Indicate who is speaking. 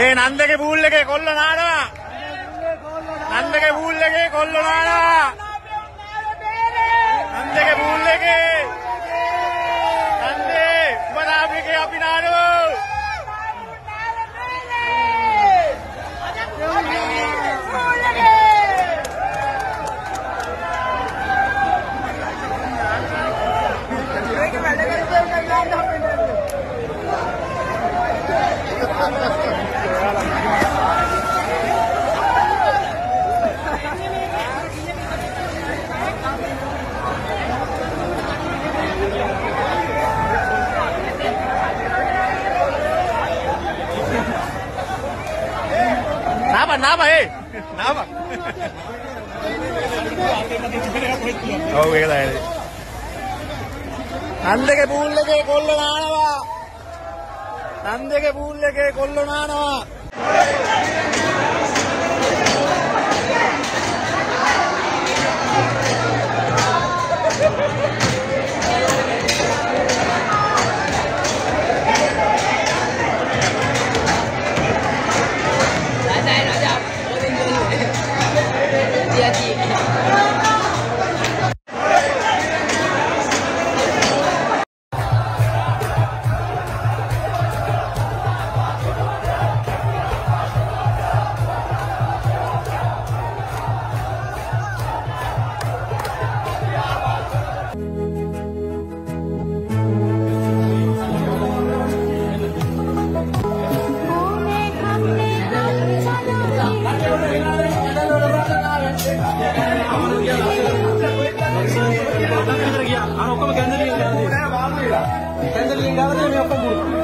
Speaker 1: ಏ ನಂದಗೆ ಬೂಳ್ಳೆಗೆ ಕೊಲ್ಲೋ ನಾಡ ನಂದಗೆ ಬೂಳ್ಳೆಗೆ ಕೊಲ್ಲೋ ನಾಡ ನಂದಗೆ ಬೂಳ್ಳೆಗೆ ನಂದೆ ಉಪನಾಭಿಗೆ ಅಭಿನಾಡು Thank you. નાભા નાભા એ નાભા ඔව් ඒක තමයි. නන්දගේ පූල් එකේ කොල්ලෝ නානවා. නන්දගේ පූල් එකේ කොල්ලෝ නානවා. Kendall Gabriel, mi